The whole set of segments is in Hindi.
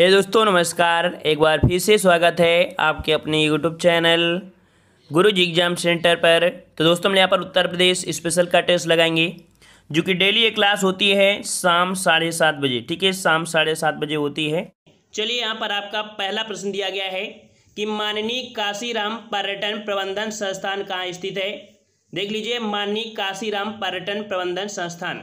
हे hey दोस्तों, नमस्कार। एक बार फिर से स्वागत है आपके अपने यूट्यूब चैनल गुरु जी एग्ज़ाम सेंटर पर। तो दोस्तों, हम यहाँ पर उत्तर प्रदेश स्पेशल का टेस्ट लगाएँगे, जो कि डेली एक क्लास होती है शाम साढ़े सात बजे। ठीक है, शाम साढ़े सात बजे होती है। चलिए, यहाँ पर आपका पहला प्रश्न दिया गया है कि माननीय काशीराम पर्यटन प्रबंधन संस्थान कहाँ स्थित है? देख लीजिए, माननीय काशीराम पर्यटन प्रबंधन संस्थान।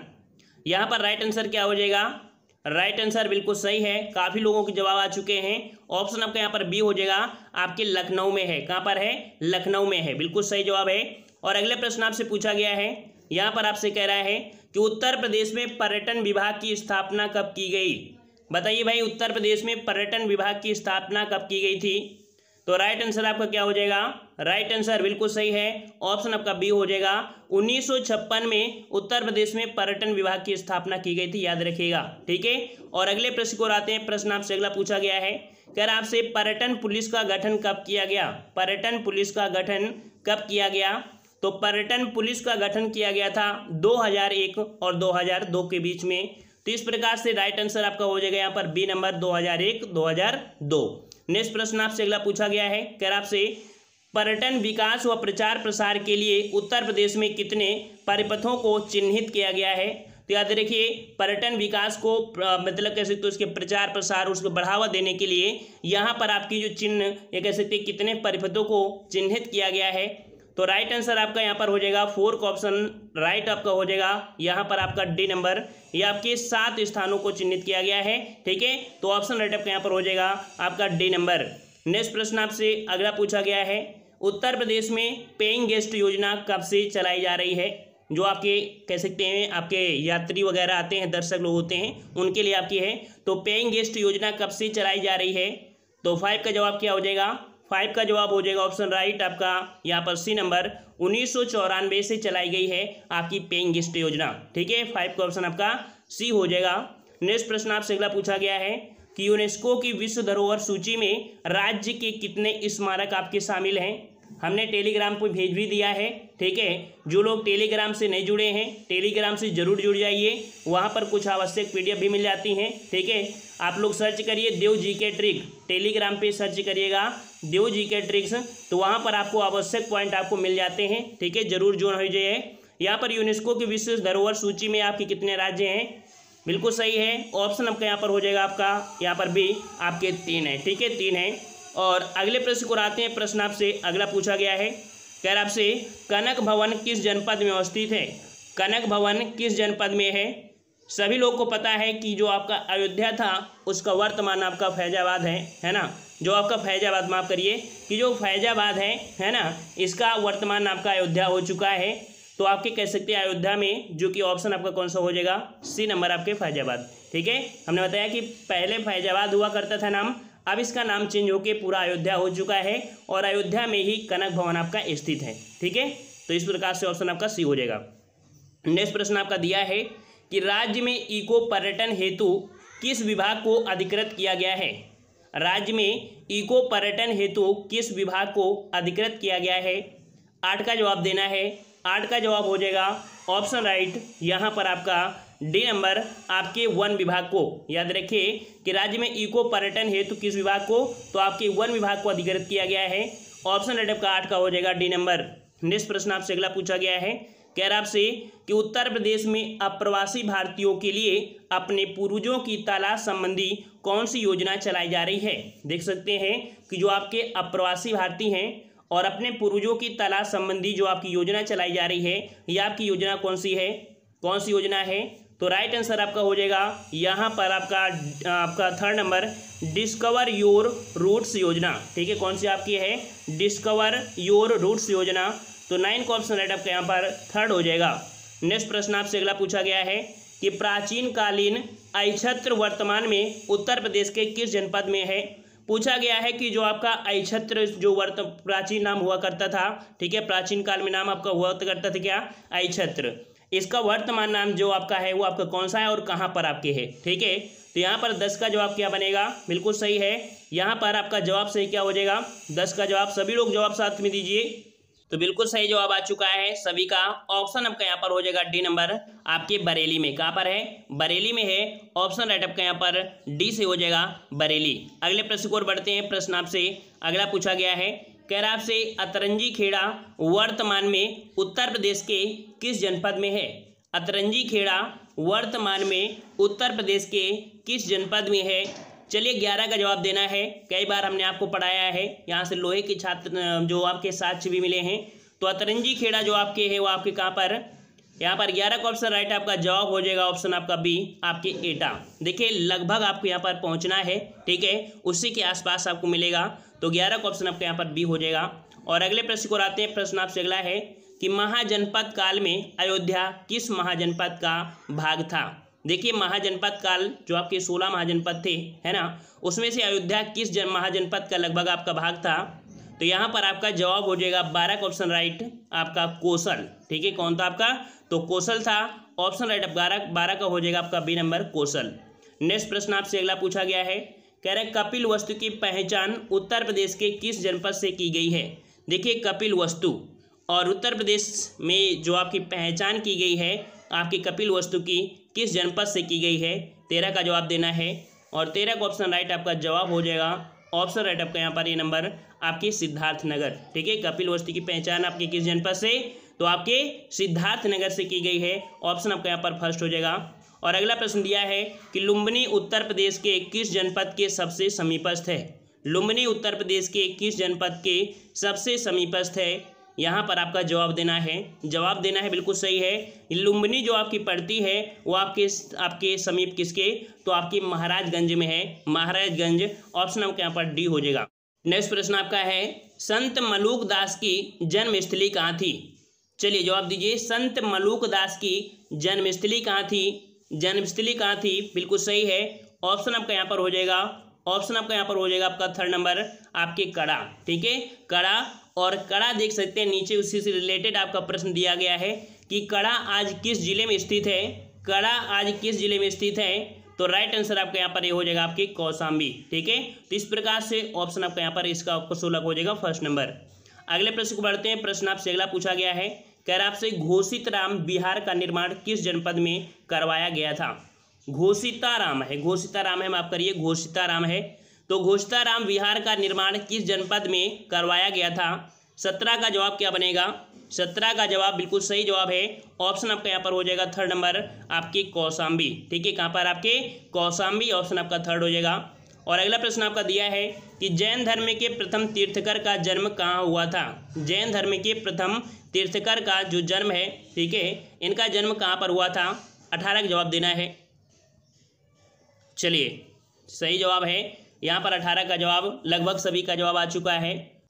यहाँ पर राइट आंसर क्या हो जाएगा? राइट आंसर बिल्कुल सही है। काफ़ी लोगों के जवाब आ चुके हैं। ऑप्शन आपका यहाँ पर बी हो जाएगा। आपके लखनऊ में है। कहाँ पर है? लखनऊ में है। बिल्कुल सही जवाब है। और अगले प्रश्न आपसे पूछा गया है। यहाँ पर आपसे कह रहा है कि उत्तर प्रदेश में पर्यटन विभाग की स्थापना कब की गई? बताइए भाई, उत्तर प्रदेश में पर्यटन विभाग की स्थापना कब की गई थी? तो राइट आंसर आपका क्या हो जाएगा? राइट आंसर बिल्कुल सही है। ऑप्शन आपका बी हो जाएगा। उन्नीस सौ छप्पन में उत्तर प्रदेश में पर्यटन विभाग की स्थापना की गई थी, याद रखिएगा, ठीक है? और अगले प्रश्न को आते हैं। प्रश्न आपसे अगला पूछा गया है कर आपसे पर्यटन पुलिस का गठन कब किया गया? पर्यटन पुलिस का गठन कब किया गया? तो पर्यटन पुलिस का गठन किया गया था 2001 और 2002 के बीच में। तो इस प्रकार से राइट आंसर आपका हो जाएगा यहाँ पर बी नंबर 2001 2002 नेक्स्ट प्रश्न आपसे अगला पूछा गया है। कर आपसे, पर्यटन विकास व प्रचार प्रसार के लिए उत्तर प्रदेश में कितने परिपथों को चिन्हित किया गया है? तो याद रखिए, पर्यटन विकास को मतलब कह सकते हो उसके प्रचार प्रसार उसको बढ़ावा देने के लिए यहाँ पर आपकी जो चिन्ह, ये कह सकते कितने परिपथों को चिन्हित किया गया है तो राइट आंसर आपका यहाँ पर हो जाएगा फोर का ऑप्शन राइट आपका हो जाएगा। यहाँ पर आपका डी नंबर ये आपके सात स्थानों को चिन्हित किया गया है, ठीक है? तो ऑप्शन राइट आपका यहाँ पर हो जाएगा, आपका डी नंबर नेक्स्ट प्रश्न आपसे अगला पूछा गया है, उत्तर प्रदेश में पेइंग गेस्ट योजना कब से चलाई जा रही है? जो आपके, कह सकते हैं, आपके यात्री वगैरह आते हैं, दर्शक लोग होते हैं, उनके लिए आपकी है। तो पेइंग गेस्ट योजना कब से चलाई जा रही है? तो फाइव का जवाब क्या हो जाएगा? फाइव का जवाब हो जाएगा ऑप्शन राइट, आपका यहाँ पर सी नंबर उन्नीस सौ चौरानबे से चलाई गई है आपकी पेइंग गिस्ट योजना। ठीक है, फाइव का ऑप्शन आपका सी हो जाएगा। नेक्स्ट प्रश्न आपसे अगला पूछा गया है कि यूनेस्को की विश्व धरोहर सूची में राज्य के कितने स्मारक आपके शामिल हैं? हमने टेलीग्राम पर भेज भी दिया है, ठीक है? जो लोग टेलीग्राम से नहीं जुड़े हैं, टेलीग्राम से ज़रूर जुड़ जाइए। वहाँ पर कुछ आवश्यक पीडीएफ भी मिल जाती हैं, ठीक है? आप लोग सर्च करिए देव जी के ट्रिक, टेलीग्राम पे सर्च करिएगा देव जी के ट्रिक्स तो वहाँ पर आपको आवश्यक पॉइंट आपको मिल जाते हैं, ठीक है? ज़रूर जुड़ हो जाइए यहाँ पर यूनेस्को की विश्व धरोहर सूची में आपके कितने राज्य हैं? बिल्कुल सही है, ऑप्शन आपका यहाँ पर हो जाएगा आपका, यहाँ पर भी आपके तीन है, ठीक है? तीन है। और अगले प्रश्न को आते हैं। प्रश्न आपसे अगला पूछा गया है। कह रहा आपसे, कनक भवन किस जनपद में अवस्थित है? कनक भवन किस जनपद में है? सभी लोग को पता है कि जो आपका अयोध्या था, उसका वर्तमान आपका फैजाबाद है है ना? जो आपका फैजाबाद, माफ़ करिए, कि जो फैजाबाद है है ना? इसका वर्तमान आपका अयोध्या हो चुका है। तो आपके कह सकते हैं अयोध्या में, जो कि ऑप्शन आपका कौन सा हो जाएगा? सी नंबर आपके फैजाबाद। ठीक है? हमने बताया कि पहले फैजाबाद हुआ करता था नाम अब इसका नाम चेंज होकर पूरा अयोध्या हो चुका है और अयोध्या में ही कनक भवन आपका स्थित है, ठीक है? तो इस प्रकार से ऑप्शन आपका सी हो जाएगा। नेक्स्ट प्रश्न आपका दिया है कि राज्य में इको पर्यटन हेतु किस विभाग को अधिकृत किया गया है? राज्य में इको पर्यटन हेतु किस विभाग को अधिकृत किया गया है? आठ का जवाब देना है। आठ का जवाब हो जाएगा। ऑप्शन राइट यहाँ पर आपका डी नंबर, आपके वन विभाग को। याद रखिए कि राज्य में इको पर्यटन हेतु किस विभाग को? तो आपके वन विभाग को अधिकृत किया गया है। ऑप्शन रेड का आठ का हो जाएगा डी नंबर। नेक्स्ट प्रश्न आपसे अगला पूछा गया है। कह रहा आपसे कि उत्तर प्रदेश में अप्रवासी भारतीयों के लिए अपने पूर्वजों की तलाश संबंधी कौन सी योजना चलाई जा रही है? देख सकते हैं कि जो आपके अप्रवासी भारतीय हैं और अपने पूर्वजों की तलाश संबंधी जो आपकी योजना चलाई जा रही है यह आपकी योजना कौन सी है? कौन सी योजना है? तो राइट आंसर आपका हो जाएगा। यहाँ पर आपका आपका third number discover your roots योजना। ठीक है, कौन सी आपकी है? डिस्कवर योर रूट्स योजना। तो नाइन का ऑप्शन राइट आपका यहाँ पर थर्ड हो जाएगा। नेक्स्ट प्रश्न आपसे अगला पूछा गया है कि प्राचीन कालीन अक्षत्र वर्तमान में उत्तर प्रदेश के किस जनपद में है? पूछा गया है कि जो आपका अक्षत्र, जो वर्त, प्राचीन नाम हुआ करता था, ठीक है, प्राचीन काल में नाम आपका हुआ करता था क्या? अक्षत्र। इसका वर्तमान नाम जो आपका है, वो आपका कौन सा है और कहाँ पर आपके है? ठीक है? तो यहाँ पर दस का जवाब क्या बनेगा? बिल्कुल सही है। यहाँ पर आपका जवाब सही क्या हो जाएगा? दस का जवाब, सभी लोग जवाब साथ में दीजिए। तो बिल्कुल सही जवाब आ चुका है सभी का। ऑप्शन आपका यहाँ पर हो जाएगा डी नंबर, आपके बरेली में। कहाँ पर है? बरेली में है। ऑप्शन राइट आपका यहाँ पर डी से हो जाएगा बरेली। अगले प्रश्न को और बढ़ते हैं प्रश्न आपसे। अगला पूछा गया है कह रहा आपसे अतरंजी खेड़ा वर्तमान में उत्तर प्रदेश के किस जनपद में है? अतरंजी खेड़ा वर्तमान में उत्तर प्रदेश के किस जनपद में है? चलिए ग्यारह का जवाब देना है। कई बार हमने आपको पढ़ाया है। यहाँ से लोहे के छात्र, जो आपके साक्ष्य भी मिले हैं। तो अतरंजी खेड़ा जो आपके है, वो आपके कहाँ पर? यहाँ पर ग्यारह का ऑप्शन राइट आपका जवाब हो जाएगा, ऑप्शन आपका बी, आपके एटा। देखिए, लगभग आपको यहाँ पर पहुँचना है, ठीक है? उसी के आसपास आपको मिलेगा। तो ग्यारह का ऑप्शन आपका यहाँ पर बी हो जाएगा। और अगले प्रश्न को आते हैं। प्रश्न आपसे अगला है कि महाजनपद काल में अयोध्या किस महाजनपद का भाग था? देखिए, महाजनपद काल जो आपके सोलह महाजनपद थे, है ना? उसमें से अयोध्या किस जन महाजनपद का लगभग आपका भाग था? तो यहाँ पर आपका जवाब हो जाएगा बारह का ऑप्शन राइट आपका कौशल ठीक है, कौन था आपका? तो कौशल था। ऑप्शन राइट बारह बारह का हो जाएगा आपका बी नंबर कौशल नेक्स्ट प्रश्न आपसे अगला पूछा गया है कह रहे कपिल वस्तु की पहचान उत्तर प्रदेश के किस जनपद से की गई है? देखिए, कपिल वस्तु। और उत्तर प्रदेश में जो आपकी पहचान की गई है, आपकी कपिल वस्तु की किस जनपद से की गई है? तेरह का जवाब देना है। और तेरह का ऑप्शन राइट आपका जवाब हो जाएगा। ऑप्शन राइट आपका यहाँ पर ये नंबर आपके सिद्धार्थ नगर ठीक है, कपिल वस्तु की पहचान आपके किस जनपद से? तो आपके सिद्धार्थ नगर से की गई है। ऑप्शन आपका यहाँ पर फ़र्स्ट हो जाएगा। और अगला प्रश्न दिया है कि लुम्बनी उत्तर प्रदेश के किस जनपद के सबसे समीपस्थ है? लुम्बनी उत्तर प्रदेश के किस जनपद के सबसे समीपस्थ है? यहाँ पर आपका जवाब देना है। जवाब देना है बिल्कुल सही है। लुम्बनी जो आपकी पड़ती है, वो आपके आपके समीप किसके? तो आपकी महाराजगंज में है। महाराजगंज ऑप्शन आपके यहाँ पर डी हो जाएगा। नेक्स्ट प्रश्न आपका है, संत मलूक दास की जन्मस्थली कहाँ थी? चलिए जवाब दीजिए, संत मलूक दास की जन्मस्थली कहाँ थी? जन्मस्थली कहाँ थी? बिल्कुल सही है। ऑप्शन आपका यहाँ पर हो जाएगा। ऑप्शन आपका यहाँ पर हो जाएगा आपका थर्ड नंबर आपके कड़ा। ठीक है? कड़ा और कड़ा देख सकते हैं, नीचे उसी से रिलेटेड आपका प्रश्न दिया गया है कि कड़ा आज किस ज़िले में स्थित है? कड़ा आज किस ज़िले में स्थित है? तो राइट आंसर आपका यहाँ पर ये यह हो जाएगा आपके कौशाम्बी। ठीक है? तो इस प्रकार से ऑप्शन आपका यहाँ पर इसका आपको सोलह हो जाएगा फ़र्स्ट नंबर अगले प्रश्न को बढ़ते हैं। प्रश्न आपसे अगला पूछा गया है कह रहा आपसे घोषित राम बिहार का निर्माण किस जनपद में करवाया गया था? घोषिताराम है। घोषिताराम है, माफ़ करिए घोषिताराम है। तो घोषिताराम बिहार का निर्माण किस जनपद में करवाया गया था? सत्रह का जवाब क्या बनेगा? सत्रह का जवाब बिल्कुल सही जवाब है। ऑप्शन आपका यहाँ पर हो जाएगा थर्ड नंबर, आपकी कौशाम्बी। ठीक है, कहाँ पर? आपके कौशाम्बी, ऑप्शन आपका थर्ड हो जाएगा। और अगला प्रश्न आपका दिया है कि जैन धर्म के प्रथम तीर्थकर का जन्म कहाँ हुआ था? जैन धर्म के प्रथम तीर्थकर का जो जन्म है, ठीक है, इनका जन्म कहाँ पर हुआ था? अठारह का जवाब देना है। चलिए, सही जवाब है। यहाँ पर अठारह का जवाब, लगभग सभी का जवाब आ चुका है।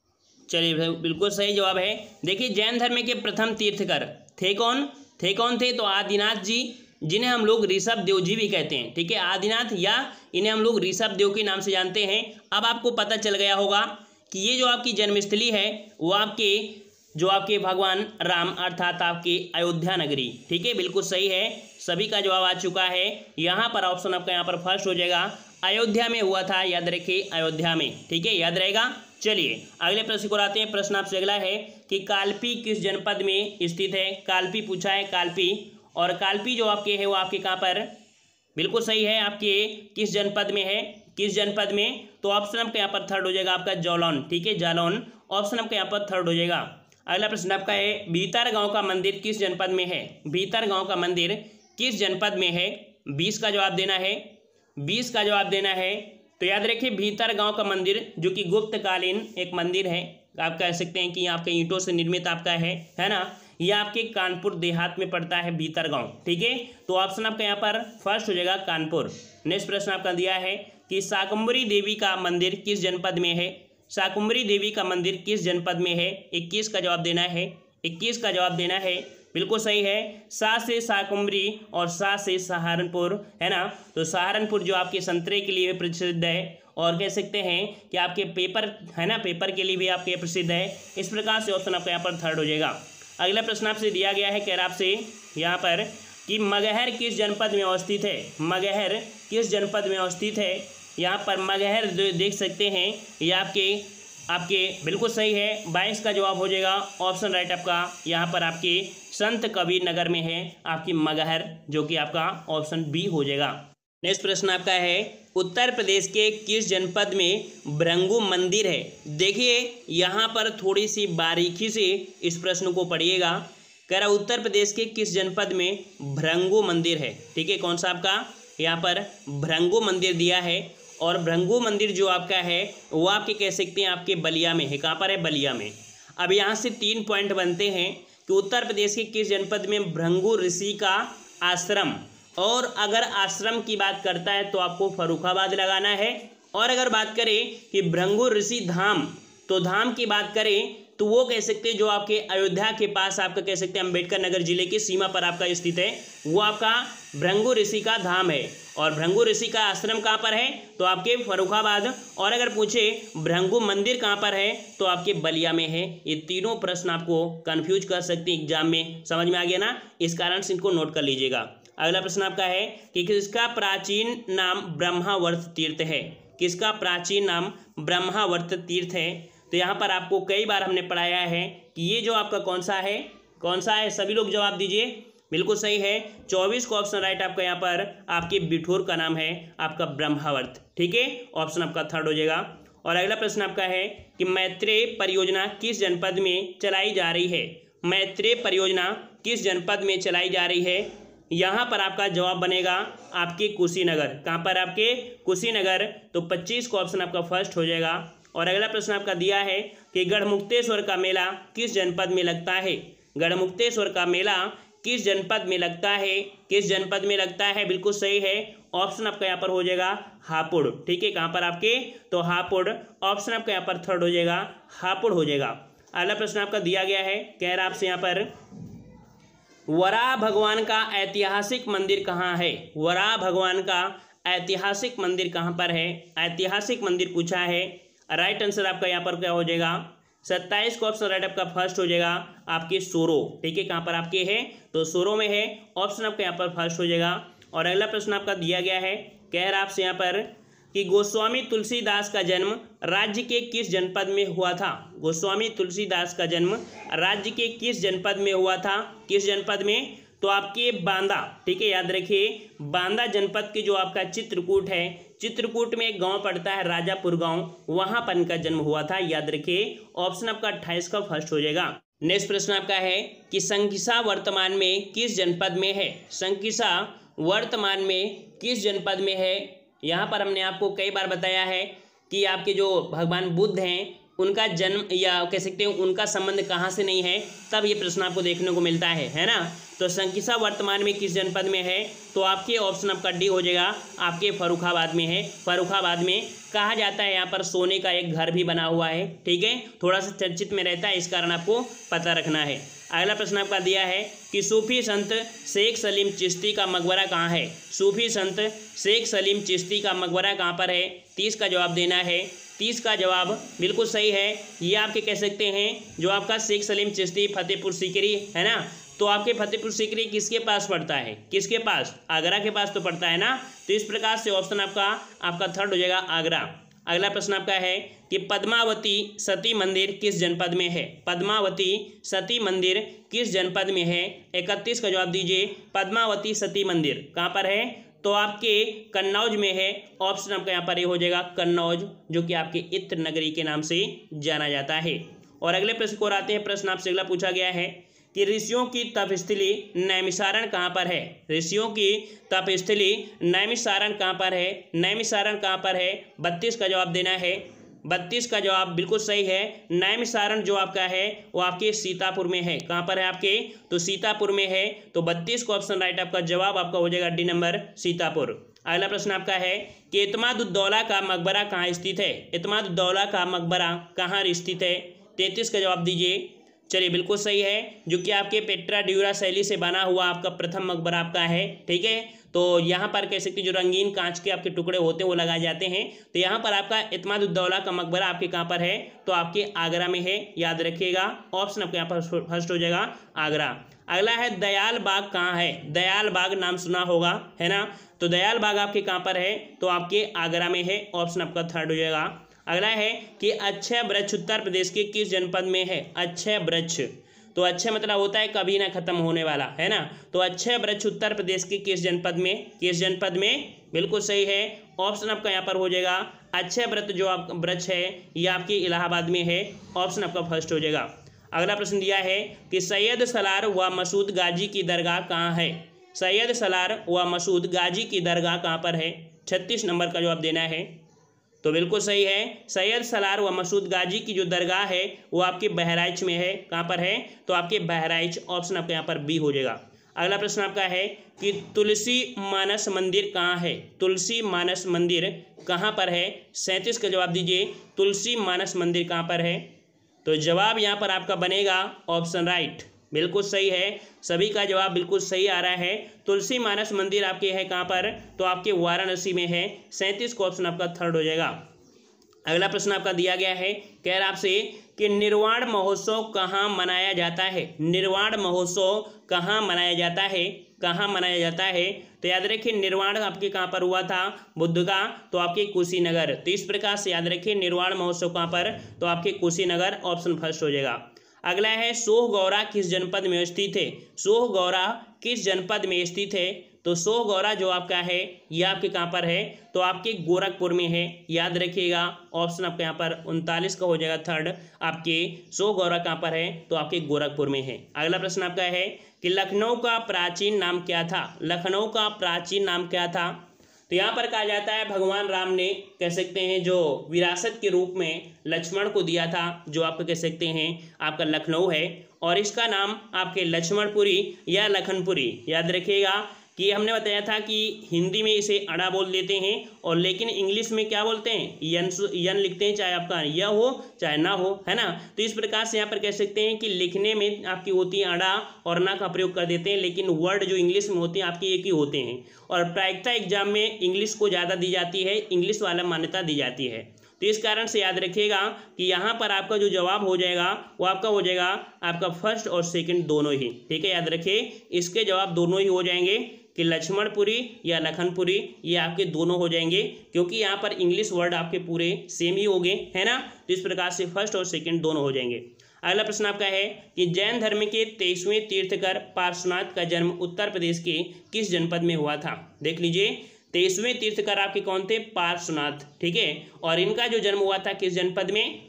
चलिए बिल्कुल सही जवाब है। देखिए, जैन धर्म के प्रथम तीर्थकर थे कौन? थे कौन थे? तो आदिनाथ जी जिन्हें हम लोग ऋषभ देव जी भी कहते हैं, ठीक है? आदिनाथ या इन्हें हम लोग ऋषभ देव के नाम से जानते हैं। अब आपको पता चल गया होगा कि ये जो आपकी जन्मस्थली है, वो आपके, जो आपके भगवान राम अर्थात आपके अयोध्या नगरी, ठीक है? बिल्कुल सही है। सभी का जवाब आ चुका है। यहाँ पर ऑप्शन आपका यहाँ पर फ़र्स्ट हो जाएगा। अयोध्या में हुआ था, याद रखिए, अयोध्या में, ठीक है? याद रहेगा? चलिए, अगले प्रश्न को आते हैं। प्रश्न आपसे अगला है कि कालपी किस जनपद में स्थित है? कालपी पूछा है, कालपी और कालपी जो आपके है, वो आपके कहाँ पर? बिल्कुल सही है, आपके किस जनपद में है? किस जनपद में? तो ऑप्शन आपका यहाँ पर थर्ड हो जाएगा आपका जौलौन, ठीक है? जालौन ऑप्शन आपका यहाँ पर थर्ड हो जाएगा। अगला प्रश्न आपका है, भीतर गाँव का मंदिर किस जनपद में है? भीतर गाँव का मंदिर किस जनपद में है? बीस का जवाब देना है। बीस का जवाब देना है। तो याद रखिए, भीतर गाँव का मंदिर जो कि गुप्तकालीन एक मंदिर है, आप कह सकते हैं कि आपके ईंटों से निर्मित आपका है है ना? ये आपके कानपुर देहात में पड़ता है भीतर गाँव, ठीक है? तो ऑप्शन आपका यहाँ पर फ़र्स्ट हो जाएगा कानपुर। नेक्स्ट प्रश्न आपका दिया है कि शाकुम्बरी देवी का मंदिर किस जनपद में है? शाकुम्बरी देवी का मंदिर किस जनपद में है? इक्कीस का जवाब देना है। इक्कीस का जवाब देना है। बिल्कुल सही है। सा से शाकुम्बरी और सा से सहारनपुर, है ना? तो सहारनपुर जो आपके संतरे के लिए प्रसिद्ध है, और कह सकते हैं कि आपके पेपर, है ना? पेपर के लिए भी आपके प्रसिद्ध है। इस प्रकार से ऑप्शन आपका यहाँ पर थर्ड हो जाएगा। अगला प्रश्न आपसे दिया गया है कह रहा आपसे यहाँ पर कि मगहर किस जनपद में अवस्थित है? मगहर किस जनपद में अवस्थित है? यहाँ पर मगहर देख सकते हैं। ये आपके आपके बिल्कुल सही है। बाईस का जवाब हो जाएगा। ऑप्शन राइट आपका यहाँ पर आपके संत कबीर नगर में है आपकी मगहर, जो कि आपका ऑप्शन बी हो जाएगा। नेक्स्ट प्रश्न आपका है, उत्तर प्रदेश के किस जनपद में भृंगु मंदिर है? देखिए, यहाँ पर थोड़ी सी बारीकी से इस प्रश्न को पढ़िएगा। कह रहा, उत्तर प्रदेश के किस जनपद में भृंगु मंदिर है? ठीक है, कौन सा आपका? यहाँ पर भृंगु मंदिर दिया है और भृंगु मंदिर जो आपका है, वो आपके कह सकते हैं आपके बलिया में है। कहाँ पर है? बलिया में। अब यहाँ से तीन पॉइंट बनते हैं कि उत्तर प्रदेश के किस जनपद में भृंगु ऋषि का आश्रम और अगर आश्रम की बात करता है तो आपको फरुखाबाद लगाना है। और अगर बात करें कि भृंगु ऋषि धाम तो धाम की बात करें तो वो कह सकते हैं जो आपके अयोध्या के पास, आपका कह सकते हैं अंबेडकर नगर ज़िले की सीमा पर आपका स्थित है, वो आपका भृंगु ऋषि का धाम है। और भृंगु ऋषि का आश्रम कहाँ पर है? तो आपके फरुखाबाद। और अगर पूछे भृंगु मंदिर कहाँ पर है तो आपके बलिया में है। ये तीनों प्रश्न आपको कन्फ्यूज़ कर सकते हैं एग्ज़ाम में। समझ में आ गया ना? इस कारण से इनको नोट कर लीजिएगा। अगला प्रश्न आपका है कि किसका प्राचीन नाम ब्रह्मावर्त तीर्थ है? किसका प्राचीन नाम ब्रह्मावर्त तीर्थ है? तो यहाँ पर आपको कई बार हमने पढ़ाया है कि ये जो आपका कौन सा है? कौन सा है? सभी लोग जवाब दीजिए। बिल्कुल सही है। चौबीस का ऑप्शन राइट आपका यहाँ पर आपके बिठोर का नाम है, आपका ब्रह्मावर्त। ठीक है? ऑप्शन आपका थर्ड हो जाएगा। और अगला प्रश्न आपका है कि मैत्रेय परियोजना किस जनपद में चलाई जा रही है? मैत्रेय परियोजना किस जनपद में चलाई जा रही है? यहाँ पर आपका जवाब बनेगा आपके कुशीनगर। कहाँ पर आपके? कुशीनगर। तो 25 का ऑप्शन आपका फ़र्स्ट हो जाएगा। और अगला प्रश्न आपका दिया है कि गढ़मुक्तेश्वर का मेला किस जनपद में लगता है? गढ़मुक्तेश्वर का मेला किस जनपद में लगता है? किस जनपद में लगता है? बिल्कुल सही है। ऑप्शन आपका यहाँ पर हो जाएगा हापुड़। ठीक है, कहाँ पर आपके? तो हापुड़। ऑप्शन आपका यहाँ पर थर्ड हो जाएगा, हापुड़ हो जाएगा। अगला प्रश्न आपका दिया गया है। कह रहा आपसे यहाँ पर वरा भगवान का ऐतिहासिक मंदिर कहाँ है? वरा भगवान का ऐतिहासिक मंदिर कहाँ पर है? ऐतिहासिक मंदिर पूछा है। राइट आंसर आपका यहाँ पर क्या हो जाएगा? सत्ताईस का ऑप्शन राइट आपका फ़र्स्ट हो जाएगा आपके सोरो। ठीक है, कहाँ पर आपके है? तो सोरो में है। ऑप्शन आपका यहाँ पर फ़र्स्ट हो जाएगा। और अगला प्रश्न आपका दिया गया है। कह रहा आपसे यहाँ पर कि गोस्वामी तुलसीदास का जन्म राज्य के किस जनपद में हुआ था? गोस्वामी तुलसीदास का जन्म राज्य के किस जनपद में हुआ था? किस जनपद में? तो आपके बांदा, ठीक है, याद रखिए, बांदा जनपद के जो आपका चित्रकूट है, चित्रकूट में एक गाँव पड़ता है, राजापुर गाँव, वहाँ पर इनका जन्म हुआ था, याद रखिए, ऑप्शन आपका अट्ठाईस का फ़र्स्ट हो जाएगा। नेक्स्ट प्रश्न आपका है कि संकिसा वर्तमान में किस जनपद में है? संकिसा वर्तमान में किस जनपद में है? यहाँ पर हमने आपको कई बार बताया है कि आपके जो भगवान बुद्ध हैं, उनका जन्म या कह सकते हैं उनका संबंध कहाँ से नहीं है, तब ये प्रश्न आपको देखने को मिलता है है ना? तो संकिसा वर्तमान में किस जनपद में है? तो आपके ऑप्शन आपका डी हो जाएगा, आपके फरुखाबाद में है। फरुखाबाद में कहा जाता है यहाँ पर सोने का एक घर भी बना हुआ है, ठीक है? थोड़ा सा चर्चित में रहता है, इस कारण आपको पता रखना है। अगला प्रश्न आपका दिया है कि सूफी संत शेख सलीम चिश्ती का मकबरा कहाँ है? सूफी संत शेख सलीम चिश्ती का मकबरा कहाँ पर है? तीस का जवाब देना है। तीस का जवाब बिल्कुल सही है। ये आपके कह सकते हैं जो आपका शेख सलीम चिश्ती फतेहपुर सिकरी, है ना? तो आपके फतेहपुर सिकरी किसके पास पड़ता है? किसके पास? आगरा के पास तो पड़ता है ना? तो इस प्रकार से ऑप्शन आपका आपका थर्ड हो जाएगा आगरा। अगला प्रश्न आपका है कि पद्मावती सती मंदिर किस जनपद में है? पद्मावती सती मंदिर किस जनपद में है? इकतीस का जवाब दीजिए। पद्मावती सती मंदिर कहाँ पर है? तो आपके कन्नौज में है ऑप्शन आपका यहाँ पर ये हो जाएगा कन्नौज, जो कि आपके इत्र नगरी के नाम से जाना जाता है। और अगले प्रश्न को आते हैं, प्रश्न आपसे अगला पूछा गया है कि ऋषियों की तपस्थली नैमिसारण कहाँ पर है? ऋषियों की तपस्थली नैमिसारण कहाँ पर है? नैमिसारण कहाँ पर है? बत्तीस का जवाब देना है। बत्तीस का जवाब बिल्कुल सही है। नैम सारण जो आपका है, वो आपके सीतापुर में है। कहाँ पर है आपके? तो सीतापुर में है। तो बत्तीस को ऑप्शन राइट आपका जवाब आपका हो जाएगा डी नंबर सीतापुर। अगला प्रश्न आपका है कि इतमादुद्दौला का मकबरा कहाँ स्थित है? इतमादुद्दौला का मकबरा कहाँ स्थित है? तैंतीस का जवाब दीजिए। चलिए, बिल्कुल सही है। जो कि आपके पेट्रा ड्यूरा शैली से बना हुआ आपका प्रथम मकबरा आपका है, ठीक है? तो यहाँ पर कह सकते जो रंगीन कांच के आपके टुकड़े होते हैं, वो लगाए जाते हैं। तो यहाँ पर आपका इतमादुद्दौला का मकबरा आपके कहाँ पर है? तो आपके आगरा में है, याद रखिएगा। ऑप्शन आपके यहाँ पर फ़र्स्ट हो जाएगा, आगरा। अगला है, दयाल बाग कहाँ है? दयाल बाग नाम सुना होगा, है ना? तो दयाल बाग आपके कहाँ पर है? तो आपके आगरा में है ऑप्शन आपका थर्ड हो जाएगा। अगला है कि अक्षय वृक्ष उत्तर प्रदेश के किस जनपद में है? अक्षय वृक्ष। तो अच्छे मतलब होता है कभी ना खत्म होने वाला, है ना? तो अक्षय वृक्ष उत्तर प्रदेश के किस जनपद में, किस जनपद में? बिल्कुल सही है। ऑप्शन आपका यहाँ पर हो जाएगा अक्षय व्रत जो आप, वृक्ष है, ये आपके इलाहाबाद में है। ऑप्शन आपका फ़र्स्ट हो जाएगा। अगला प्रश्न दिया है कि सैयद सलार व मसूद गाजी की दरगाह कहाँ है? सैयद सलार व मसूद गाजी की दरगाह कहाँ पर है? छत्तीस नंबर का जवाब देना है। तो बिल्कुल सही है। सैयद सलार व मसूद गाजी की जो दरगाह है, वो आपके बहराइच में है। कहाँ पर है? तो आपके बहराइच ऑप्शन आपका यहाँ पर बी हो जाएगा। अगला प्रश्न आपका है कि तुलसी मानस मंदिर कहाँ है? तुलसी मानस मंदिर कहाँ पर है? सैंतीस का जवाब दीजिए। तुलसी मानस मंदिर कहाँ पर है? तो जवाब यहाँ पर आपका बनेगा ऑप्शन राइट। बिल्कुल सही है। सभी का जवाब बिल्कुल सही आ रहा है। तुलसी मानस मंदिर आपके है कहाँ पर? तो आपके वाराणसी में है। सैंतीस को ऑप्शन आपका थर्ड हो जाएगा। अगला प्रश्न आपका दिया गया है। कह रहा आपसे कि निर्वाण महोत्सव कहाँ मनाया जाता है? निर्वाण महोत्सव कहाँ मनाया जाता है? कहाँ मनाया जाता है? तो याद रखिए, निर्वाण आपके कहाँ पर हुआ था? बुद्ध का। तो आपके कुशीनगर। तो इस प्रकार से याद रखिए, निर्वाण महोत्सव कहाँ पर? तो आपके कुशीनगर ऑप्शन फ़र्स्ट हो जाएगा। अगला है सोह गौरा किस जनपद में स्थित है? सोह गौरा किस जनपद में स्थित है? तो सोह गौरा जो आपका है, ये आपके कहाँ पर है? तो आपके गोरखपुर में है। याद रखिएगा ऑप्शन आपके यहाँ पर उनतालीस का हो जाएगा थर्ड आपके सोह गौरा कहाँ पर है? तो आपके गोरखपुर में है। अगला प्रश्न आपका है कि लखनऊ का प्राचीन नाम क्या था? लखनऊ का प्राचीन नाम क्या था? तो यहाँ पर कहा जाता है, भगवान राम ने कह सकते हैं जो विरासत के रूप में लक्ष्मण को दिया था, जो आप कह सकते हैं, आपका लखनऊ है, और इसका नाम आपके लक्ष्मणपुरी या लखनपुरी। याद रखिएगा कि हमने बताया था कि हिंदी में इसे अड़ा बोल देते हैं और लेकिन इंग्लिश में क्या बोलते हैं? यन यन लिखते हैं, चाहे आपका यह हो, चाहे ना हो, है ना? तो इस प्रकार से यहाँ पर कह सकते हैं कि लिखने में आपकी होती है अड़ा और ना का प्रयोग कर देते हैं, लेकिन वर्ड जो इंग्लिश में होते हैं आपके एक ही होते हैं। और प्रायिकता एग्ज़ाम में इंग्लिश को ज़्यादा दी जाती है, इंग्लिश वाला मान्यता दी जाती है। तो इस कारण से याद रखिएगा कि यहाँ पर आपका जो जवाब हो जाएगा, वो आपका हो जाएगा आपका फ़र्स्ट और सेकंड दोनों ही। ठीक है, याद रखिए, इसके जवाब दोनों ही हो जाएँगे। कि लक्ष्मणपुरी या लखनपुरी ये आपके दोनों हो जाएँगे, क्योंकि यहाँ पर इंग्लिश वर्ड आपके पूरे सेम ही हो गए है ना? तो इस प्रकार से फ़र्स्ट और सेकंड दोनों हो जाएँगे। अगला प्रश्न आपका है कि जैन धर्म के तेईसवें तीर्थकर पार्श्वनाथ का जन्म उत्तर प्रदेश के किस जनपद में हुआ था? देख लीजिए, तेईसवें तीर्थकर आपके कौन थे? पार्श्वनाथ, ठीक है? और इनका जो जन्म हुआ था किस जनपद में?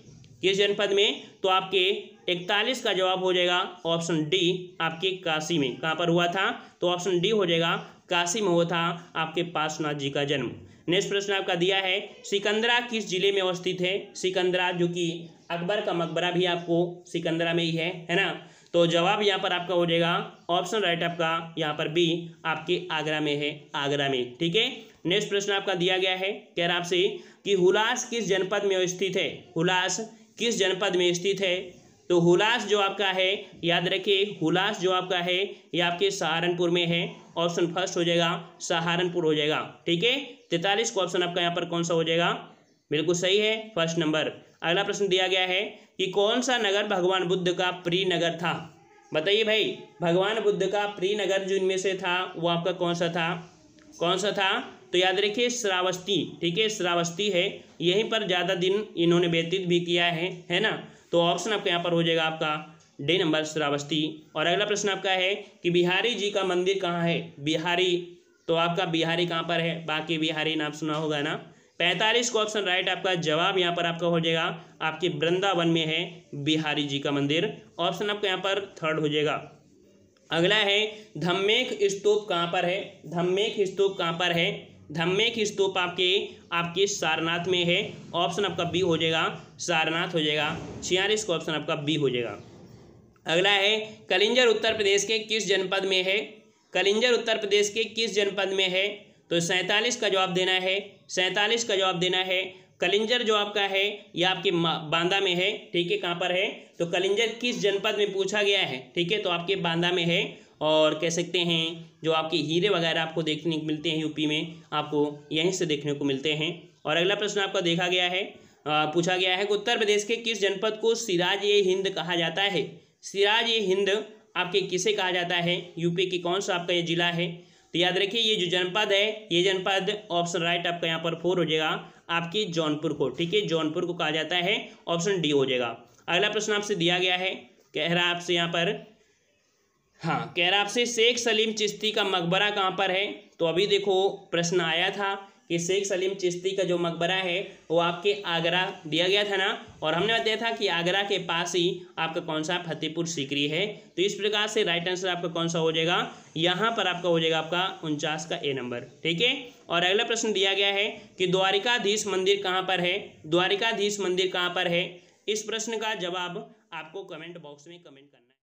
किस जनपद में? तो आपके इकतालीस का जवाब हो जाएगा ऑप्शन डी आपके काशी में। कहाँ पर हुआ था? तो ऑप्शन डी हो जाएगा काशी में हुआ था आपके पार्श्वनाथ जी का जन्म। नेक्स्ट प्रश्न आपका दिया है, सिकंदरा किस ज़िले में अवस्थित है? सिकंदरा जो कि अकबर का मकबरा भी आपको सिकंदरा में ही है है ना? तो जवाब यहाँ पर आपका हो जाएगा ऑप्शन राइट आपका यहाँ पर बी आपके आगरा में है, आगरा में। ठीक है? नेक्स्ट प्रश्न आपका दिया गया है, कह रहा आपसे कि हुलास किस जनपद में स्थित है? हुलास किस जनपद में स्थित है? तो हुलास जो आपका है, याद रखिए, हुलास जो आपका है, ये आपके सहारनपुर में है। ऑप्शन फ़र्स्ट हो जाएगा, सहारनपुर हो जाएगा, ठीक है? तैतालीस का ऑप्शन आपका यहाँ पर कौन सा हो जाएगा? बिल्कुल सही है फ़र्स्ट नंबर अगला प्रश्न दिया गया है कि कौन सा नगर भगवान बुद्ध का प्रिय नगर था? बताइए भाई, भगवान बुद्ध का प्रिय नगर जो इनमें से था, वो आपका कौन सा था? कौन सा था? तो याद रखिए, श्रावस्ती, ठीक है? श्रावस्ती है, यहीं पर ज़्यादा दिन इन्होंने व्यतीत भी किया है है ना? तो ऑप्शन आपका यहाँ पर हो जाएगा आपका डे नंबर श्रावस्ती। और अगला प्रश्न आपका है कि बिहारी जी का मंदिर कहाँ है? बिहारी तो आपका बिहारी कहाँ पर है? बाकी बिहारी नाम सुना होगा ना? पैंतालीस को ऑप्शन राइट आपका जवाब यहाँ पर आपका हो जाएगा। आपके वृंदावन में है बिहारी जी का मंदिर। ऑप्शन आपका यहाँ पर थर्ड हो जाएगा। अगला है धम्मेक स्तूप कहाँ पर है? धम्मेक स्तूप कहाँ पर है? धम्मेक स्तूप आपके आपके सारनाथ में है। ऑप्शन आपका बी हो जाएगा, सारनाथ हो जाएगा। छियालीस का ऑप्शन आपका बी हो जाएगा। अगला है, कलिंजर उत्तर प्रदेश के किस जनपद में है? कलिंजर उत्तर प्रदेश के किस जनपद में है? तो सैंतालीस का जवाब देना है, सैंतालीस का जवाब देना है। कलिंजर जो आपका है, ये आपके बांदा में है, ठीक है, कहाँ पर है? तो कलिंजर किस जनपद में पूछा गया है, ठीक है तो आपके बांदा में है। और कह सकते हैं जो आपके हीरे वगैरह आपको देखने को मिलते हैं यूपी में, आपको यहीं से देखने को मिलते हैं। और अगला प्रश्न आपका देखा गया है। पूछा गया है कि उत्तर प्रदेश के किस जनपद को सिराज ए हिंद कहा जाता है? सिराज ए हिंद आपके किसे कहा जाता है? यूपी की कौन सा आपका ये जिला है? तो याद रखिए, ये जो जनपद है, ये जनपद ऑप्शन राइट आपका यहाँ पर फोर हो जाएगा, आपके जौनपुर को, ठीक है? जौनपुर को कहा जाता है, ऑप्शन डी हो जाएगा। अगला प्रश्न आपसे दिया गया है, कह रहा है आपसे यहाँ पर हाँ कह रहा आपसे, शेख सलीम चिश्ती का मकबरा कहाँ पर है? तो अभी देखो, प्रश्न आया था कि शेख सलीम चिश्ती का जो मकबरा है, वो आपके आगरा दिया गया था ना? और हमने बताया था कि आगरा के पास ही आपका कौन सा फतेहपुर सीकरी है? तो इस प्रकार से राइट आंसर आपका कौन सा हो जाएगा? यहाँ पर आपका हो जाएगा आपका उनचास का ए नंबर ठीक है? और अगला प्रश्न दिया गया है कि द्वारिकाधीश मंदिर कहाँ पर है? द्वारिकाधीश मंदिर कहाँ पर है? इस प्रश्न का जवाब आपको कमेंट बॉक्स में कमेंट करना